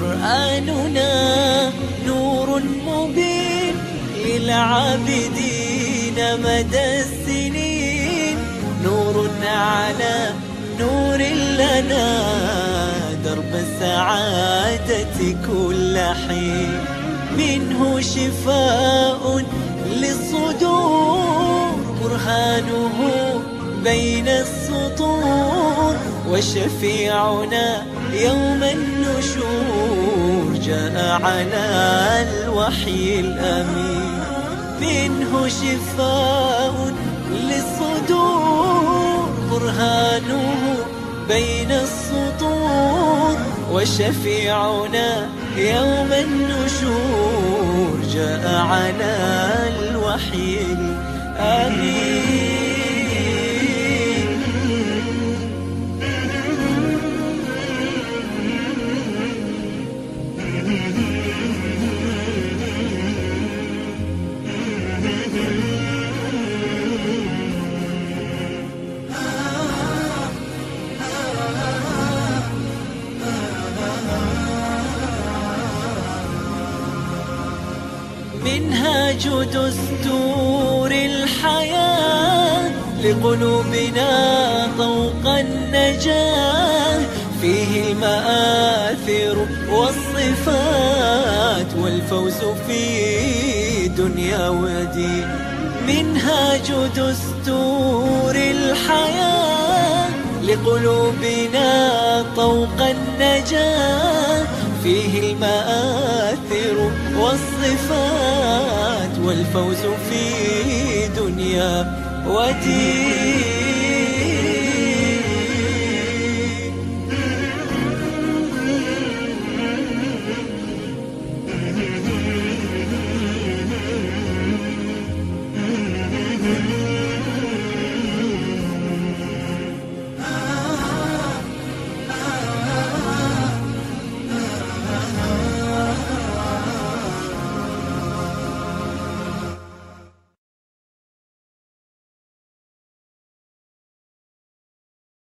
قرآننا نور مبين للعابدين مدى السنين. نور على نور لنا درب السعادة كل حين. منه شفاء للصدور برهانه بين السطور. وشفيعنا يوم النشور جاء على الوحي الأمين. منه شفاء للصدور برهانه بين السطور. وشفيعنا يوم النشور جاء على الوحي الأمين. منهاج دستور الحياة لقلوبنا طوق النجاة. فيه المآثر والصفات والفوز في دنيا ودين منهاج دستور الحياة لقلوبنا طوق النجاة. فيه المآثر والصفات والفوز في دنيا ودين.